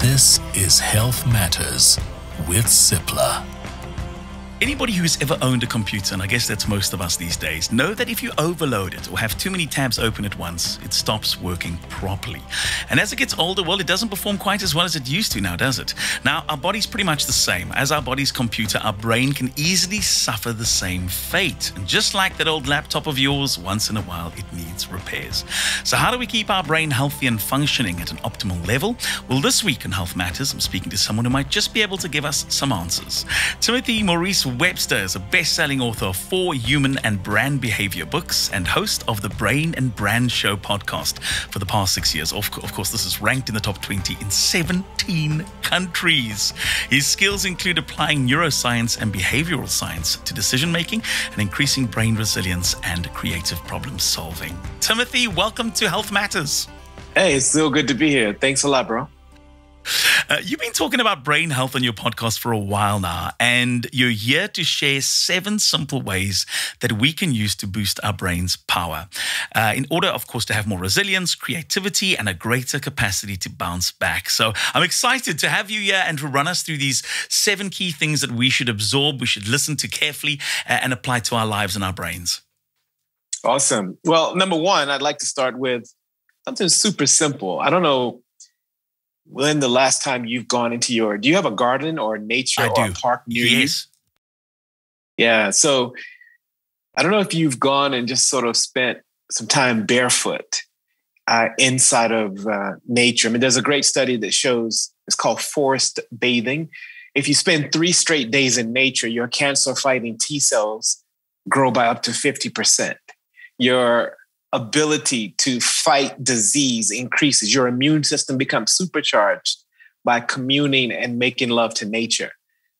This is Health Matters with Cipla. Anybody who's ever owned a computer, and I guess that's most of us these days, know that if you overload it or have too many tabs open at once, it stops working properly. And as it gets older, well, it doesn't perform quite as well as it used to now, does it? Now, our body's pretty much the same. As our body's computer, our brain can easily suffer the same fate. And just like that old laptop of yours, once in a while it needs repairs. So, how do we keep our brain healthy and functioning at an optimal level? Well, this week in Health Matters, I'm speaking to someone who might just be able to give us some answers. Timothy Maurice Webster is a best selling author of four human and brand behavior books and host of the Brain and Brand Show podcast for the past six years. Of, of course, this is ranked in the top 20 in 17 countries. His skills include applying neuroscience and behavioral science to decision making and increasing brain resilience and creative problem solving. Timothy, welcome to Health Matters. Hey, it's so good to be here. Thanks a lot, bro. Uh, you've been talking about brain health on your podcast for a while now, and you're here to share seven simple ways that we can use to boost our brain's power uh, in order, of course, to have more resilience, creativity, and a greater capacity to bounce back. So I'm excited to have you here and to run us through these seven key things that we should absorb, we should listen to carefully, uh, and apply to our lives and our brains. Awesome. Well, number one, I'd like to start with something super simple. I don't know when the last time you've gone into your do you have a garden or nature I or do. a park near yes. you? Yeah. So I don't know if you've gone and just sort of spent some time barefoot uh, inside of uh, nature. I mean, there's a great study that shows it's called forest bathing. If you spend three straight days in nature, your cancer fighting T cells grow by up to 50%. Your ability to fight disease increases. Your immune system becomes supercharged by communing and making love to nature.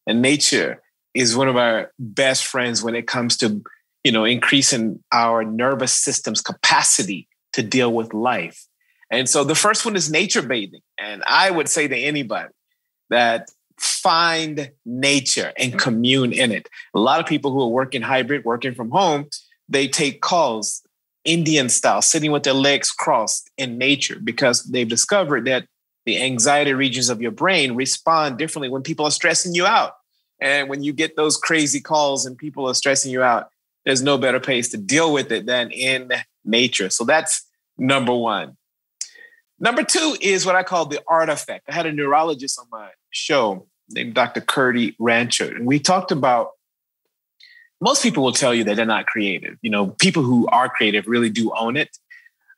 And nature is one of our best friends when it comes to, you know, increasing our nervous system's capacity to deal with life. And so the first one is nature bathing. And I would say to anybody that find nature and mm-hmm. commune in it. A lot of people who are working hybrid, working from home, they take calls Indian style, sitting with their legs crossed in nature, because they've discovered that the anxiety regions of your brain respond differently when people are stressing you out. And when you get those crazy calls and people are stressing you out, there's no better place to deal with it than in nature. So that's number one. Number two is what I call the artifact. I had a neurologist on my show named Dr. Kirti Ranchod, and we talked about most people will tell you that they're not creative. You know, people who are creative really do own it.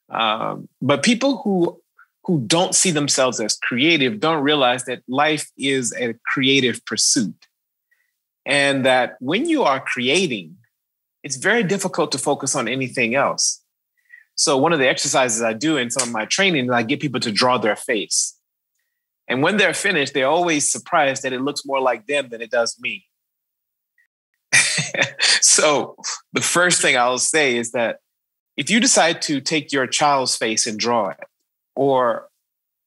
Um, but people who who don't see themselves as creative don't realize that life is a creative pursuit, and that when you are creating, it's very difficult to focus on anything else. So one of the exercises I do in some of my training is I get people to draw their face. And when they're finished, they're always surprised that it looks more like them than it does me. so the first thing I'll say is that if you decide to take your child's face and draw it, or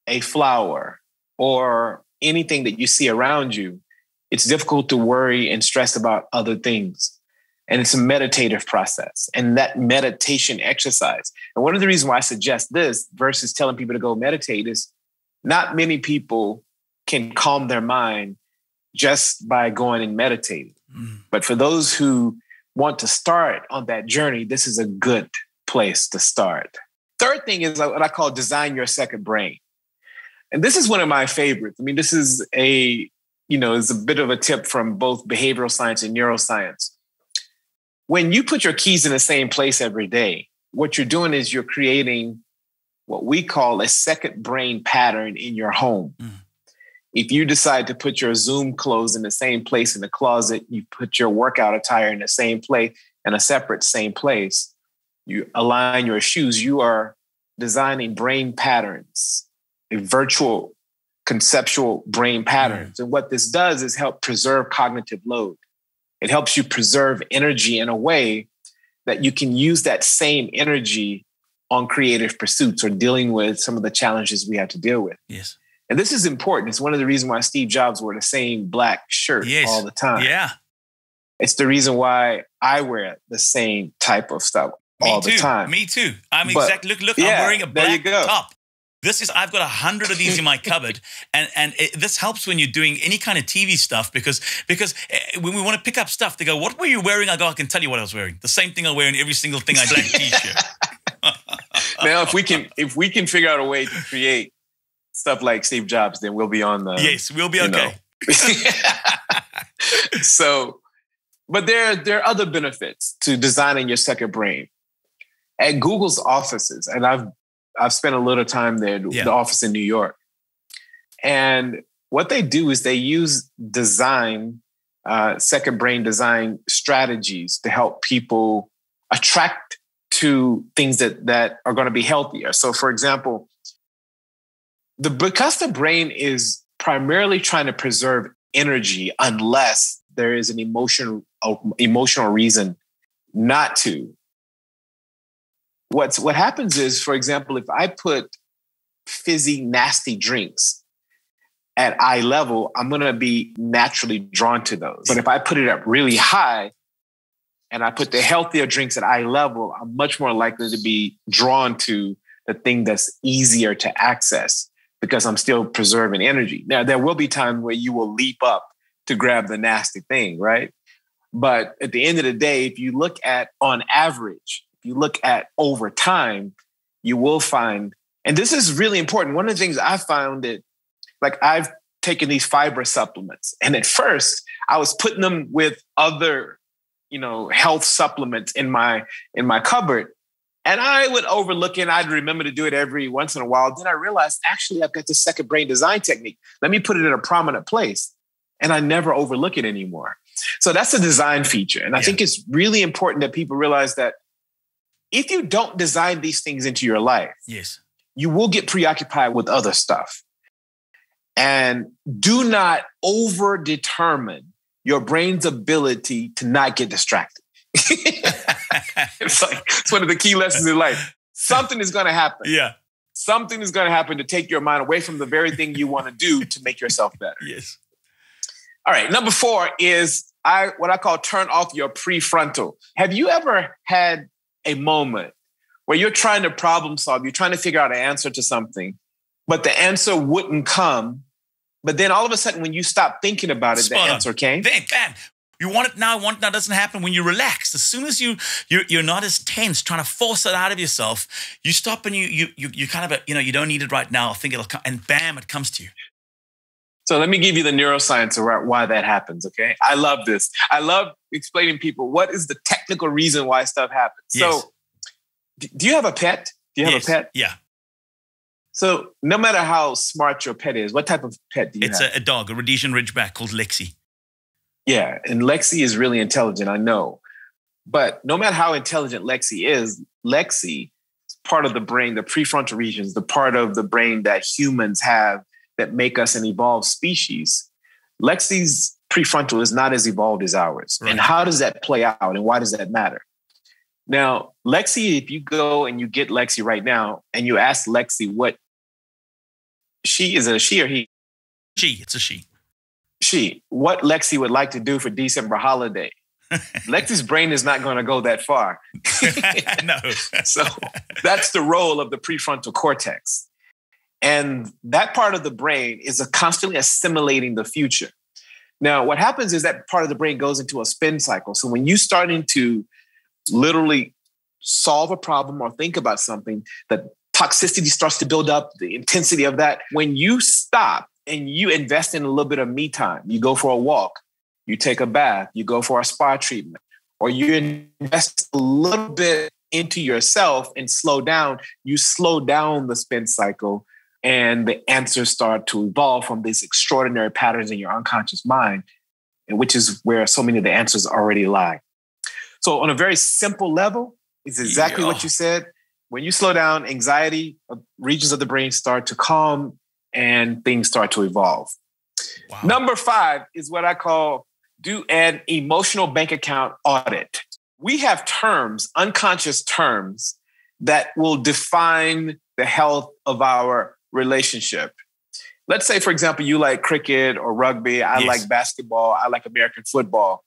a flower, or anything that you see around you, it's difficult to worry and stress about other things. And it's a meditative process and that meditation exercise. And one of the reasons why I suggest this versus telling people to go meditate is not many people can calm their mind just by going and meditating. But for those who want to start on that journey, this is a good place to start. Third thing is what I call design your second brain. And this is one of my favorites. I mean, this is a, you know, is a bit of a tip from both behavioral science and neuroscience. When you put your keys in the same place every day, what you're doing is you're creating what we call a second brain pattern in your home. Mm. If you decide to put your Zoom clothes in the same place in the closet, you put your workout attire in the same place in a separate same place, you align your shoes, you are designing brain patterns, a virtual conceptual brain patterns. Mm. And what this does is help preserve cognitive load. It helps you preserve energy in a way that you can use that same energy on creative pursuits or dealing with some of the challenges we have to deal with. Yes. And this is important. It's one of the reasons why Steve Jobs wore the same black shirt yes. all the time. Yeah. It's the reason why I wear the same type of stuff Me all too. the time. Me too. I'm exactly look look, yeah, I'm wearing a black top. This is I've got a hundred of these in my cupboard, and and it, this helps when you're doing any kind of TV stuff because because eh, when we want to pick up stuff, they go, "What were you wearing?" I go, "I can tell you what I was wearing. The same thing I wear in every single thing I black T-shirt." now, if we can if we can figure out a way to create stuff like Steve Jobs, then we'll be on the. Yes, we'll be okay. so, but there there are other benefits to designing your second brain. At Google's offices, and I've I've spent a little time there, yeah. the office in New York. And what they do is they use design, uh, second brain design strategies to help people attract to things that that are going to be healthier. So, for example, the because the brain is primarily trying to preserve energy unless there is an emotional emotional reason not to what's what happens is, for example, if I put fizzy, nasty drinks at eye level, I'm gonna be naturally drawn to those. But if I put it up really high and I put the healthier drinks at eye level, I'm much more likely to be drawn to the thing that's easier to access because I'm still preserving energy. Now, there will be times where you will leap up to grab the nasty thing, right? But at the end of the day, if you look at on average, if you look at over time, you will find, and this is really important. One of the things I found that, like, I've taken these fiber supplements, and at first I was putting them with other, you know, health supplements in my in my cupboard, and I would overlook it. I'd remember to do it every once in a while. Then I realized, actually, I've got the second brain design technique. Let me put it in a prominent place, and I never overlook it anymore. So that's a design feature, and I think it's really important that people realize that if you don't design these things into your life, yes, you will get preoccupied with other stuff. And do not over determine your brain's ability to not get distracted. it's like it's one of the key lessons in life. Something is going to happen. Yeah. Something is going to happen to take your mind away from the very thing you want to do to make yourself better. Yes. All right. Number four is I what I call turn off your prefrontal. Have you ever had a moment where you're trying to problem solve, you're trying to figure out an answer to something, but the answer wouldn't come. But then all of a sudden, when you stop thinking about it, Spot the answer came. Bam, bam. You want it now, want it now doesn't happen when you relax. As soon as you you're, you're not as tense, trying to force it out of yourself, you stop and you you you, you kind of you know you don't need it right now. I think it'll come, and bam, it comes to you. So let me give you the neuroscience around why that happens. Okay, I love this. I love explaining people what is the technical reason why stuff happens. Yes. So, do you have a pet? Do you have yes. a pet? Yeah. So no matter how smart your pet is, what type of pet do you it's have? It's a, a, dog, a Rhodesian Ridgeback called Lexi. Yeah, and Lexi is really intelligent. I know, but no matter how intelligent Lexi is, Lexi is part of the brain, the prefrontal regions, the part of the brain that humans have that make us an evolved species. Lexi's prefrontal is not as evolved as ours. Right. And how does that play out and why does that matter? Now, Lexi, if you go and you get Lexi right now and you ask Lexi what she is a she or he? She, it's a she. She, what Lexi would like to do for December holiday. Lexi's brain is not going to go that far. no. so that's the role of the prefrontal cortex. And that part of the brain is constantly assimilating the future. Now, what happens is that part of the brain goes into a spin cycle. So when you starting to literally solve a problem or think about something, the toxicity starts to build up, the intensity of that. When you stop and you invest in a little bit of me time, you go for a walk, you take a bath, you go for a spa treatment, or you invest a little bit into yourself and slow down, you slow down the spin cycle and the answers start to evolve from these extraordinary patterns in your unconscious mind, and which is where so many of the answers already lie. So, on a very simple level, it's exactly yeah. what you said. When you slow down, anxiety uh, regions of the brain start to calm and things start to evolve. Wow. Number five is what I call do an emotional bank account audit. We have terms, unconscious terms, that will define the health of our relationship. Let's say, for example, you like cricket or rugby. I yes. like basketball. I like American football.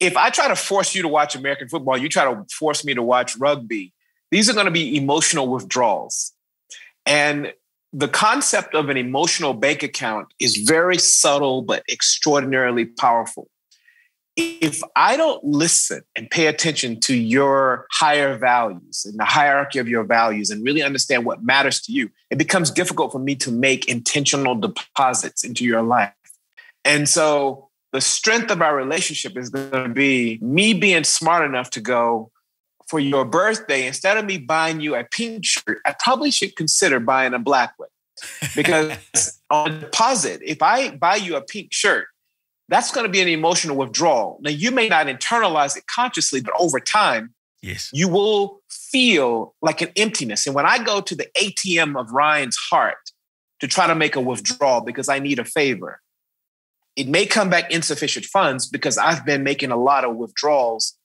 If I try to force you to watch American football, you try to force me to watch rugby, these are going to be emotional withdrawals. And the concept of an emotional bank account is very subtle but extraordinarily powerful. If I don't listen and pay attention to your higher values and the hierarchy of your values and really understand what matters to you, it becomes difficult for me to make intentional deposits into your life. And so the strength of our relationship is going to be me being smart enough to go, for your birthday, instead of me buying you a pink shirt, I probably should consider buying a black one. Because on deposit, if I buy you a pink shirt, that's going to be an emotional withdrawal. Now, you may not internalize it consciously, but over time, yes, you will feel like an emptiness. And when I go to the ATM of Ryan's heart to try to make a withdrawal because I need a favor, it may come back insufficient funds because I've been making a lot of withdrawals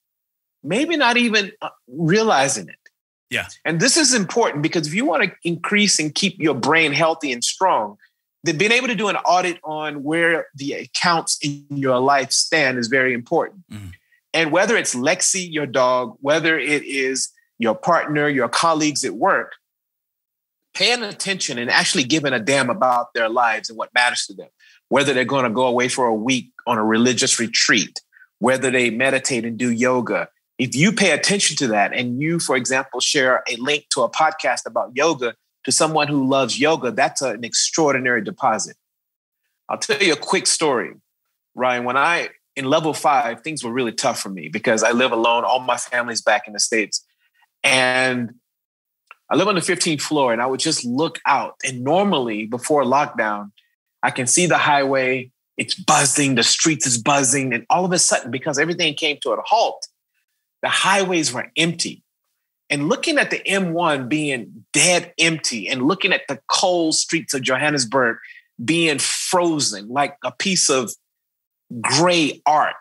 maybe not even uh, realizing it. Yeah. And this is important because if you want to increase and keep your brain healthy and strong, then being able to do an audit on where the accounts in your life stand is very important. Mm. And whether it's Lexi, your dog, whether it is your partner, your colleagues at work, paying attention and actually giving a damn about their lives and what matters to them, whether they're going to go away for a week on a religious retreat, whether they meditate and do yoga, if you pay attention to that and you, for example, share a link to a podcast about yoga to someone who loves yoga, that's an extraordinary deposit. I'll tell you a quick story, Ryan. When I, in level five, things were really tough for me because I live alone. All my family's back in the States. And I live on the 15th floor and I would just look out. And normally before lockdown, I can see the highway, it's buzzing, the streets is buzzing. And all of a sudden, because everything came to a halt, the highways were empty. And looking at the M1 being dead empty and looking at the cold streets of Johannesburg being frozen like a piece of gray art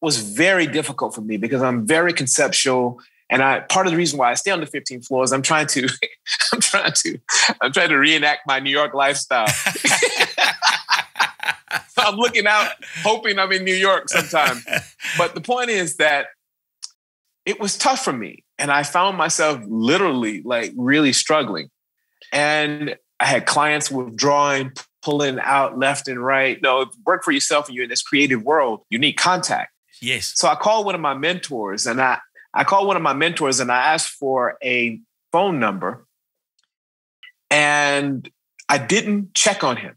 was very difficult for me because I'm very conceptual. And I part of the reason why I stay on the 15th floor is I'm trying to, I'm trying to, I'm trying to reenact my New York lifestyle. so I'm looking out, hoping I'm in New York sometime. But the point is that it was tough for me. And I found myself literally like really struggling. And I had clients withdrawing, pulling out left and right. No, work for yourself and you're in this creative world, you need contact. Yes. So I called one of my mentors and I, I called one of my mentors and I asked for a phone number. And I didn't check on him.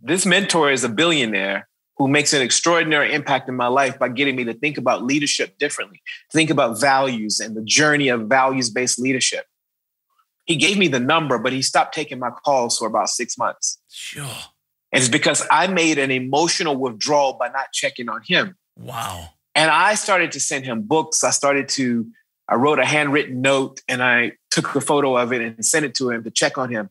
This mentor is a billionaire who makes an extraordinary impact in my life by getting me to think about leadership differently, think about values and the journey of values based leadership. He gave me the number, but he stopped taking my calls for about six months. Sure. And it's because I made an emotional withdrawal by not checking on him. Wow. And I started to send him books. I started to, I wrote a handwritten note and I took a photo of it and sent it to him to check on him.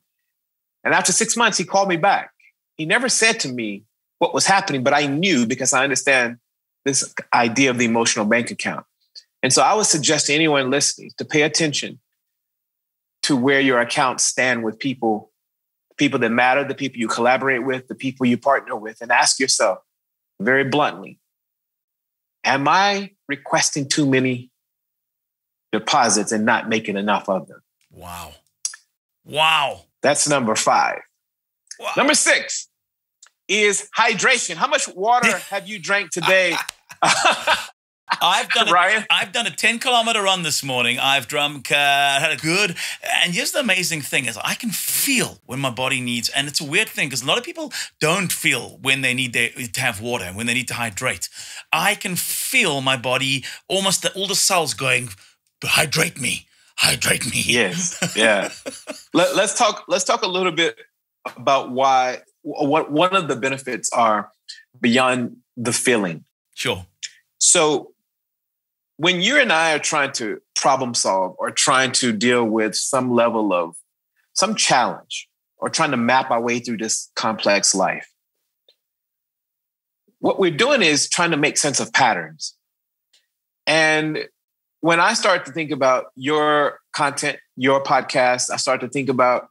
And after six months, he called me back. He never said to me, what was happening, but I knew because I understand this idea of the emotional bank account. And so I would suggest to anyone listening to pay attention to where your accounts stand with people, people that matter, the people you collaborate with, the people you partner with, and ask yourself very bluntly Am I requesting too many deposits and not making enough of them? Wow. Wow. That's number five. Wow. Number six, is hydration. How much water have you drank today? I've done Ryan? A, I've done a 10 kilometer run this morning. I've drunk, uh, had a good. And here's the amazing thing is I can feel when my body needs, and it's a weird thing because a lot of people don't feel when they need their, to have water, when they need to hydrate. I can feel my body, almost the, all the cells going, hydrate me, hydrate me. Yes, yeah. Let, let's talk. Let's talk a little bit about why what one of the benefits are beyond the feeling. Sure. So when you and I are trying to problem solve or trying to deal with some level of some challenge or trying to map our way through this complex life, what we're doing is trying to make sense of patterns. And when I start to think about your content, your podcast, I start to think about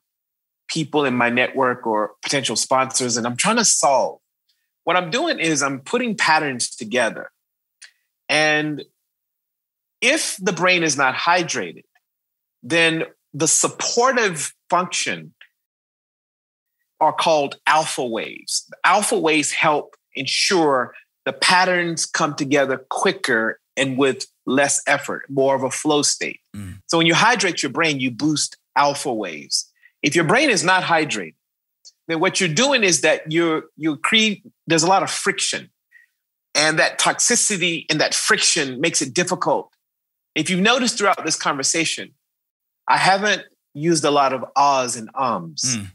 people in my network or potential sponsors, and I'm trying to solve. What I'm doing is I'm putting patterns together. And if the brain is not hydrated, then the supportive function are called alpha waves. Alpha waves help ensure the patterns come together quicker and with less effort, more of a flow state. Mm. So when you hydrate your brain, you boost alpha waves. If your brain is not hydrated, then what you're doing is that you're you create there's a lot of friction. And that toxicity and that friction makes it difficult. If you've noticed throughout this conversation, I haven't used a lot of ahs and ums. Mm.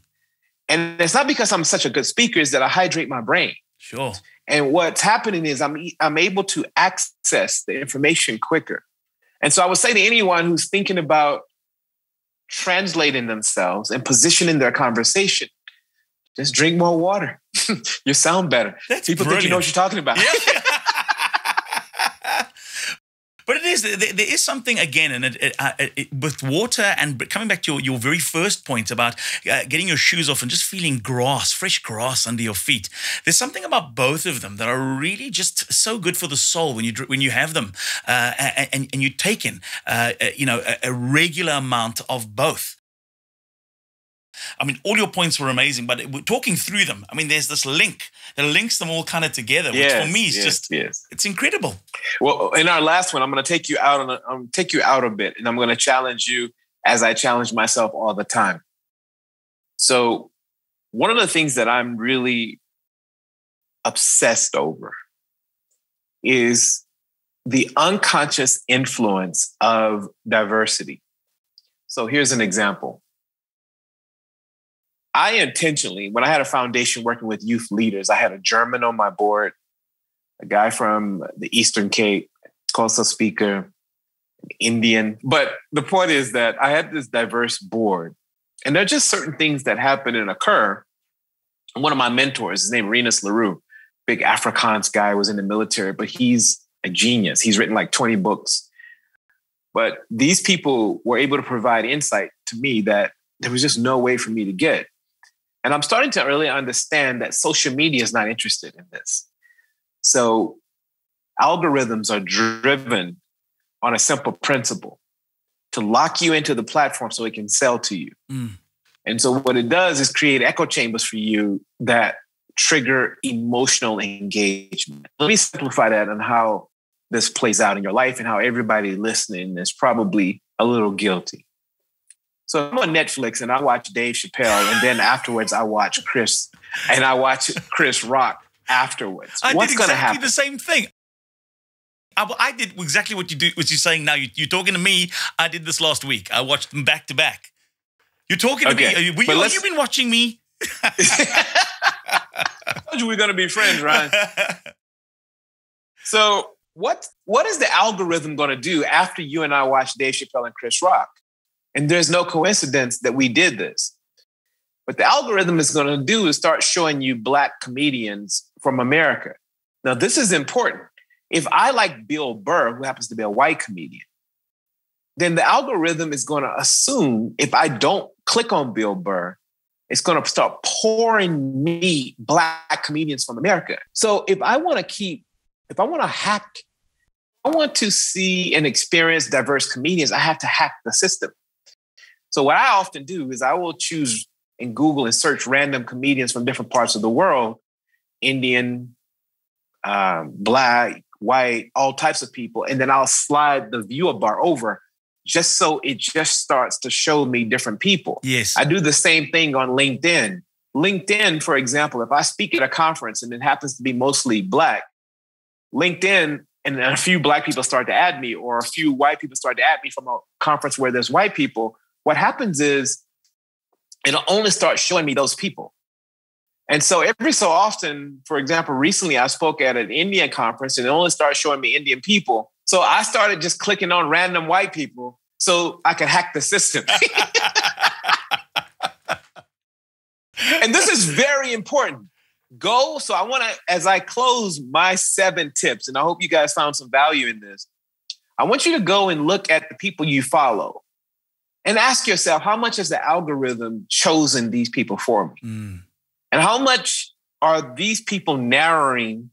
And it's not because I'm such a good speaker, is that I hydrate my brain. Sure. And what's happening is I'm I'm able to access the information quicker. And so I would say to anyone who's thinking about translating themselves and positioning their conversation, just drink more water. you sound better. That's People brilliant. think you know what you're talking about. Yeah. But it is there, there is something again, and it, it, uh, it, with water and coming back to your, your very first point about uh, getting your shoes off and just feeling grass, fresh grass under your feet. There's something about both of them that are really just so good for the soul when you when you have them, uh, and and you take in uh, you know a, a regular amount of both. I mean, all your points were amazing, but we're talking through them. I mean, there's this link that links them all kind of together, yes, which for me is yes, just yes. it's incredible. Well, in our last one, I'm going to take you out on a, I'm going to take you out a bit, and I'm going to challenge you as I challenge myself all the time. So, one of the things that I'm really obsessed over is the unconscious influence of diversity. So, here's an example I intentionally, when I had a foundation working with youth leaders, I had a German on my board, a guy from the Eastern Cape, Xhosa speaker, Indian. But the point is that I had this diverse board, and there are just certain things that happen and occur. One of my mentors, his name Rinus le Roux, big Afrikaans guy, was in the military, but he's a genius. He's written like 20 books. But these people were able to provide insight to me that there was just no way for me to get. And I'm starting to really understand that social media is not interested in this. So algorithms are driven on a simple principle to lock you into the platform so it can sell to you. Mm. And so what it does is create echo chambers for you that trigger emotional engagement. Let me simplify that and how this plays out in your life and how everybody listening is probably a little guilty. So I'm on Netflix and I watch Dave Chappelle, and then afterwards I watch Chris, and I watch Chris Rock afterwards. I What's going to happen? The same thing. I, I, did exactly what you do. What you're saying now. You, are talking to me. I did this last week. I watched them back to back. You're talking to okay. me. You, you, have you been watching me? I told you we're going to be friends, Ryan. so what what is the algorithm going to do after you and I watch Dave Chappelle and Chris Rock? And there's no coincidence that we did this. What the algorithm is going to do is start showing you Black comedians from America. Now, this is important. If I like Bill Burr, who happens to be a white comedian, then the algorithm is going to assume if I don't click on Bill Burr, it's going to start pouring me Black comedians from America. So if I want to keep, if I want to hack, I want to see and experience diverse comedians, I have to hack the system. So what I often do is I will choose in Google and search random comedians from different parts of the world, Indian, um, black, white, all types of people, and then I'll slide the viewer bar over just so it just starts to show me different people. Yes. I do the same thing on LinkedIn. LinkedIn, for example, if I speak at a conference and it happens to be mostly black, LinkedIn and a few black people start to add me, or a few white people start to add me from a conference where there's white people, what happens is it'll only start showing me those people. And so every so often, for example, recently I spoke at an Indian conference and it only started showing me Indian people. So I started just clicking on random white people so I could hack the system. and this is very important. Go. So I want to, as I close my seven tips, and I hope you guys found some value in this, I want you to go and look at the people you follow and ask yourself how much has the algorithm chosen these people for me? Mm. And how much are these people narrowing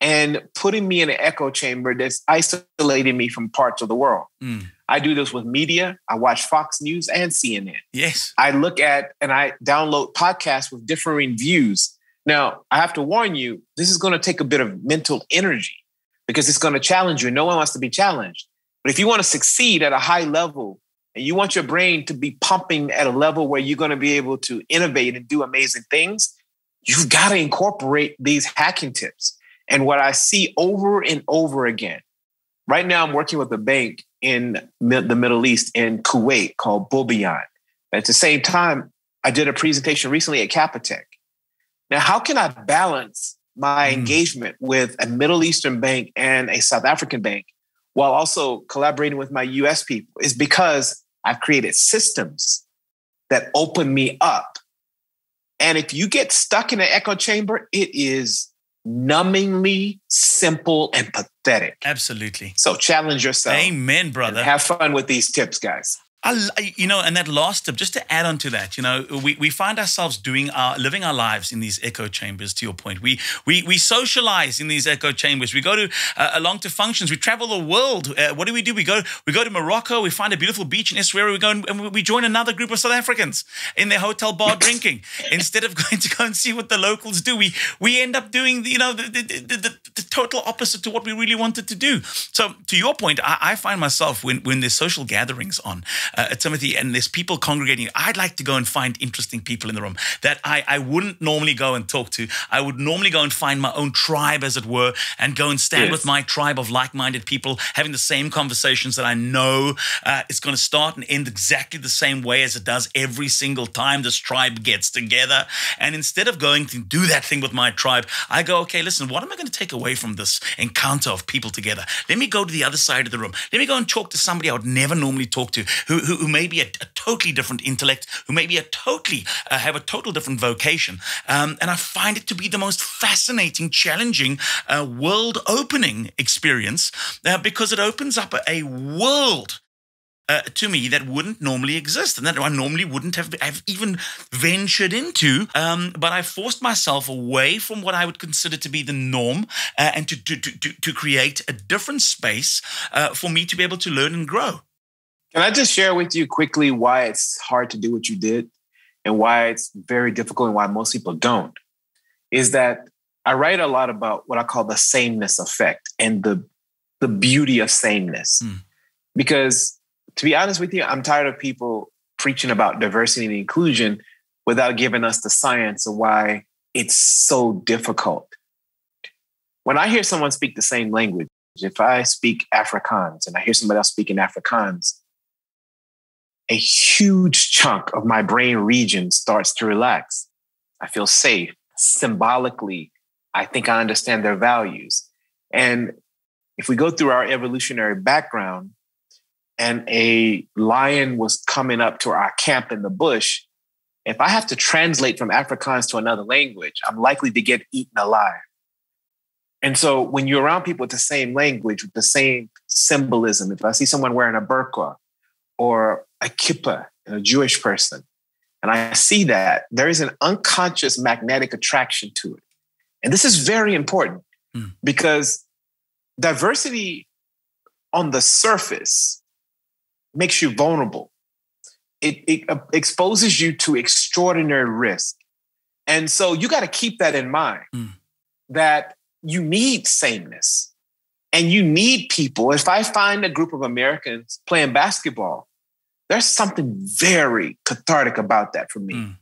and putting me in an echo chamber that's isolating me from parts of the world? Mm. I do this with media. I watch Fox News and CNN. Yes. I look at and I download podcasts with differing views. Now, I have to warn you, this is going to take a bit of mental energy because it's going to challenge you. No one wants to be challenged. But if you want to succeed at a high level and you want your brain to be pumping at a level where you're going to be able to innovate and do amazing things, you've got to incorporate these hacking tips. And what I see over and over again, right now, I'm working with a bank in the Middle East in Kuwait called Boubyan. At the same time, I did a presentation recently at Capitec. Now, how can I balance my mm. engagement with a Middle Eastern bank and a South African bank while also collaborating with my US people? Is because I've created systems that open me up. And if you get stuck in an echo chamber, it is numbingly simple and pathetic. Absolutely. So challenge yourself. Amen, brother. Have fun with these tips, guys. I, you know, and that last tip, just to add on to that, you know, we, we find ourselves doing our living our lives in these echo chambers. To your point, we we we socialize in these echo chambers. We go to uh, along to functions. We travel the world. Uh, what do we do? We go we go to Morocco. We find a beautiful beach in Essaouira. We go and, and we join another group of South Africans in their hotel bar drinking. Instead of going to go and see what the locals do, we we end up doing you know the the, the, the, the total opposite to what we really wanted to do. So to your point, I, I find myself when when there's social gatherings on uh, Timothy, and there's people congregating. I'd like to go and find interesting people in the room that I, I wouldn't normally go and talk to. I would normally go and find my own tribe, as it were, and go and stand yes. with my tribe of like minded people, having the same conversations that I know uh, it's going to start and end exactly the same way as it does every single time this tribe gets together. And instead of going to do that thing with my tribe, I go, okay, listen, what am I going to take away from this encounter of people together? Let me go to the other side of the room. Let me go and talk to somebody I would never normally talk to who, who, who may be a, a, totally different intellect, who may be a totally uh, have a total different vocation. Um, and I find it to be the most fascinating, challenging, uh, world-opening experience uh, because it opens up a, a world uh, to me that wouldn't normally exist and that I normally wouldn't have, have even ventured into. Um, but I forced myself away from what I would consider to be the norm uh, and to, to, to, to, create a different space uh, for me to be able to learn and grow. Can I just share with you quickly why it's hard to do what you did and why it's very difficult and why most people don't? Is that I write a lot about what I call the sameness effect and the the beauty of sameness. Mm. Because to be honest with you, I'm tired of people preaching about diversity and inclusion without giving us the science of why it's so difficult. When I hear someone speak the same language, if I speak Afrikaans and I hear somebody else speaking Afrikaans, a huge chunk of my brain region starts to relax. I feel safe. Symbolically, I think I understand their values. And if we go through our evolutionary background and a lion was coming up to our camp in the bush, if I have to translate from Afrikaans to another language, I'm likely to get eaten alive. And so when you're around people with the same language, with the same symbolism, if I see someone wearing a burqa or a kippah, a Jewish person, and I see that, there is an unconscious magnetic attraction to it. And this is very important mm. because diversity on the surface makes you vulnerable. It, it uh, exposes you to extraordinary risk. And so you got to keep that in mind mm. that you need sameness and you need people. If I find a group of Americans playing basketball there's something very cathartic about that for me. Mm.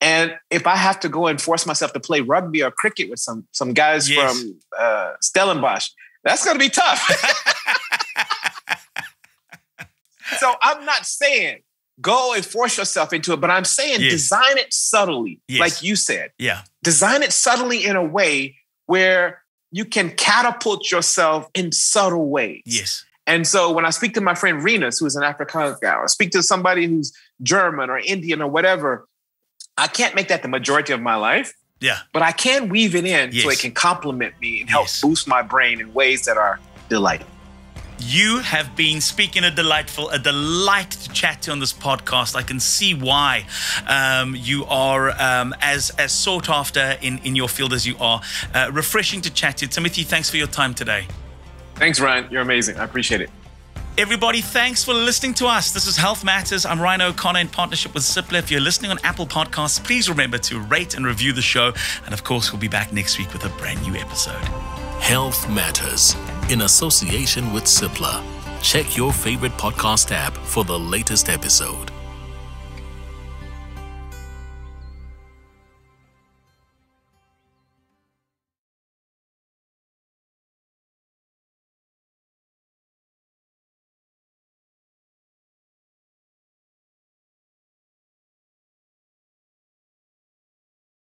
And if I have to go and force myself to play rugby or cricket with some some guys yes. from uh, Stellenbosch, that's going to be tough. so I'm not saying go and force yourself into it, but I'm saying yes. design it subtly, yes. like you said. Yeah. Design it subtly in a way where you can catapult yourself in subtle ways. Yes. And so when I speak to my friend Rinus, who's an Afrikaans guy, or speak to somebody who's German or Indian or whatever, I can't make that the majority of my life. Yeah. But I can weave it in yes. so it can complement me and help yes. boost my brain in ways that are delightful. You have been speaking a delightful, a delight to chat to on this podcast. I can see why um, you are um, as as sought after in in your field as you are. Uh, refreshing to chat to. Timothy, thanks for your time today. Thanks, Ryan. You're amazing. I appreciate it. Everybody, thanks for listening to us. This is Health Matters. I'm Ryan O'Connor in partnership with Cipla. If you're listening on Apple Podcasts, please remember to rate and review the show. And of course, we'll be back next week with a brand new episode. Health Matters in association with Cipla. Check your favorite podcast app for the latest episode.